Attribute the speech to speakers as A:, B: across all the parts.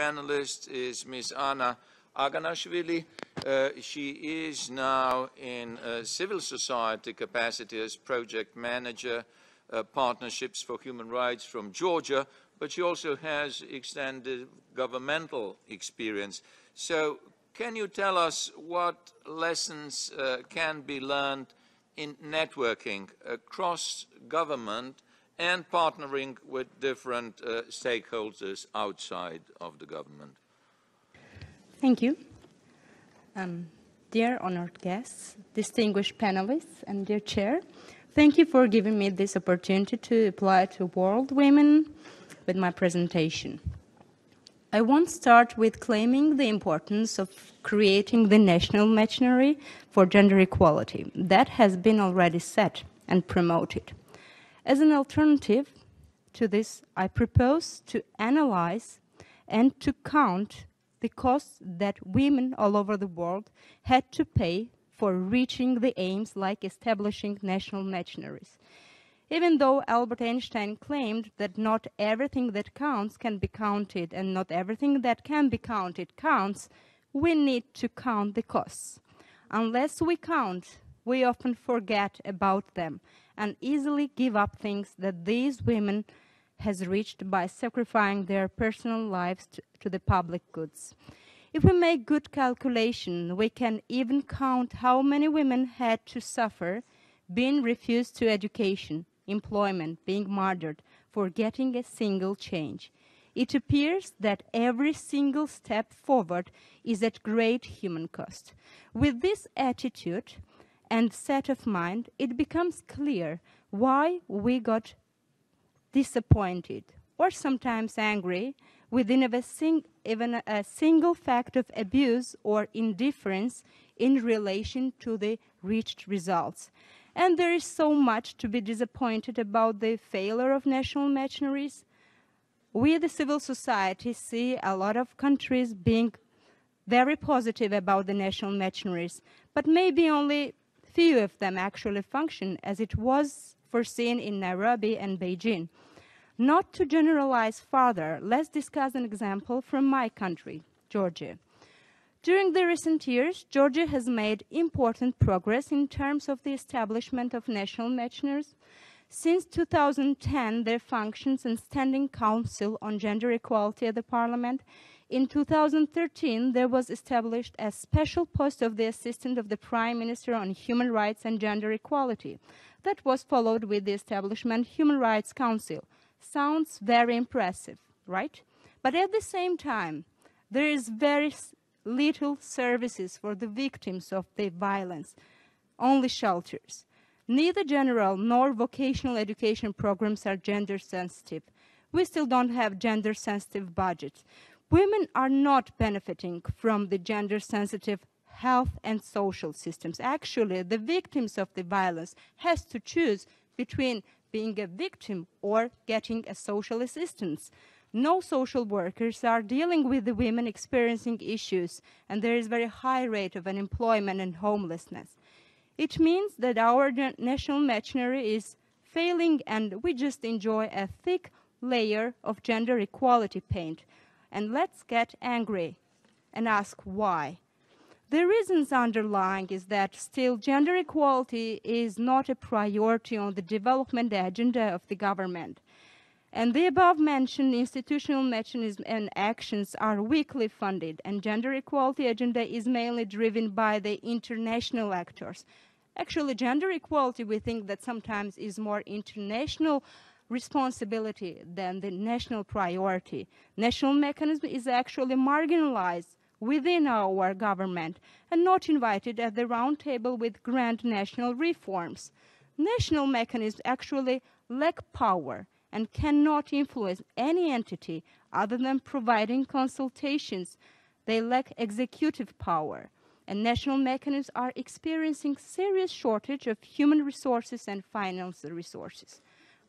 A: panelist is Ms. Anna Arganashvili. Uh, she is now in civil society capacity as project manager, uh, partnerships for human rights from Georgia, but she also has extended governmental experience. So can you tell us what lessons uh, can be learned in networking across government and partnering with different uh, stakeholders outside of the government?
B: Thank you. Um, dear honored guests, distinguished panelists, and dear chair, thank you for giving me this opportunity to apply to world women with my presentation. I want to start with claiming the importance of creating the national machinery for gender equality that has been already set and promoted. As an alternative to this, I propose to analyze and to count the costs that women all over the world had to pay for reaching the aims like establishing national machineries. Even though Albert Einstein claimed that not everything that counts can be counted and not everything that can be counted counts, we need to count the costs. Unless we count, we often forget about them and easily give up things that these women has reached by sacrificing their personal lives to, to the public goods. If we make good calculation, we can even count how many women had to suffer being refused to education, employment, being murdered for getting a single change. It appears that every single step forward is at great human cost. With this attitude and set of mind, it becomes clear why we got disappointed, or sometimes angry within a sing even a single fact of abuse or indifference in relation to the reached results. And there is so much to be disappointed about the failure of national machineries. We, the civil society, see a lot of countries being very positive about the national machineries, but maybe only few of them actually function as it was foreseen in Nairobi and Beijing. Not to generalize further, let's discuss an example from my country, Georgia. During the recent years, Georgia has made important progress in terms of the establishment of national machineries. Since 2010, there functions a standing council on gender equality at the parliament. In 2013, there was established a special post of the Assistant of the Prime Minister on Human Rights and Gender Equality. That was followed with the establishment Human Rights Council. Sounds very impressive, right? But at the same time, there is very little services for the victims of the violence, only shelters. Neither general nor vocational education programs are gender sensitive. We still don't have gender sensitive budgets. Women are not benefiting from the gender sensitive health and social systems. Actually, the victims of the violence has to choose between being a victim or getting a social assistance. No social workers are dealing with the women experiencing issues, and there is a very high rate of unemployment and homelessness. It means that our national machinery is failing, and we just enjoy a thick layer of gender equality paint. And let's get angry and ask why. The reasons underlying is that still gender equality is not a priority on the development agenda of the government. And the above mentioned institutional mechanisms and actions are weakly funded, and gender equality agenda is mainly driven by the international actors. Actually, gender equality, we think that sometimes is more international responsibility than the national priority. National mechanism is actually marginalized within our government and not invited at the round table with grand national reforms. National mechanisms actually lack power and cannot influence any entity other than providing consultations. They lack executive power, and national mechanisms are experiencing serious shortage of human resources and financial resources.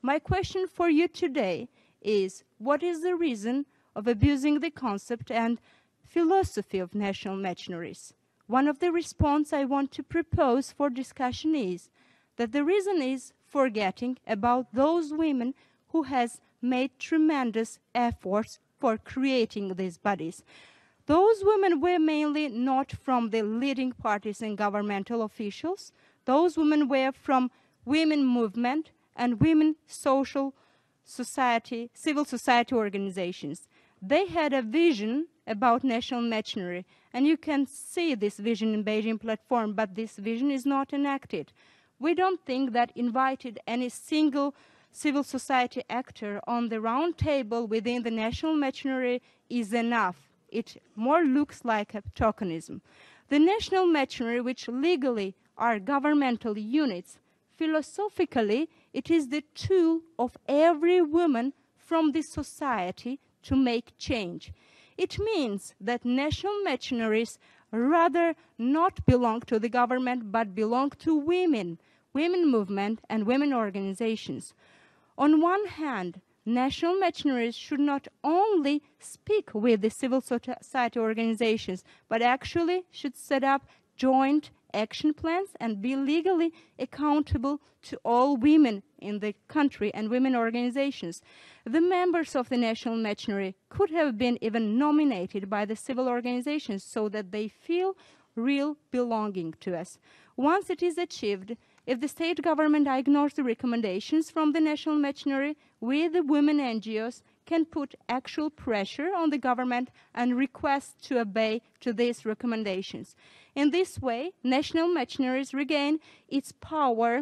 B: My question for you today is, what is the reason of abusing the concept and philosophy of national machineries. One of the response I want to propose for discussion is that the reason is forgetting about those women who has made tremendous efforts for creating these bodies. Those women were mainly not from the leading parties and governmental officials. Those women were from women movement and women social society, civil society organizations. They had a vision about national machinery, and you can see this vision in Beijing platform, but this vision is not enacted. We don't think that invited any single civil society actor on the round table within the national machinery is enough. It more looks like a tokenism. The national machinery, which legally are governmental units, philosophically, it is the tool of every woman from this society to make change. It means that national machineries rather not belong to the government but belong to women, women movement and women organizations. On one hand, national machineries should not only speak with the civil society organizations, but actually should set up joint action plans and be legally accountable to all women in the country and women organizations. The members of the national machinery could have been even nominated by the civil organizations so that they feel real belonging to us. Once it is achieved, if the state government ignores the recommendations from the national machinery, we, the women NGOs, can put actual pressure on the government and request to obey to these recommendations. In this way, national machineries regain its power,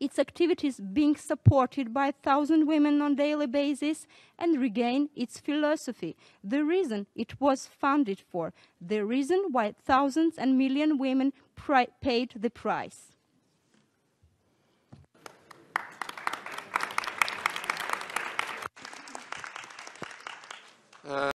B: its activities being supported by a thousand women on daily basis and regain its philosophy, the reason it was founded for, the reason why thousands and million women paid the price.
A: Uh,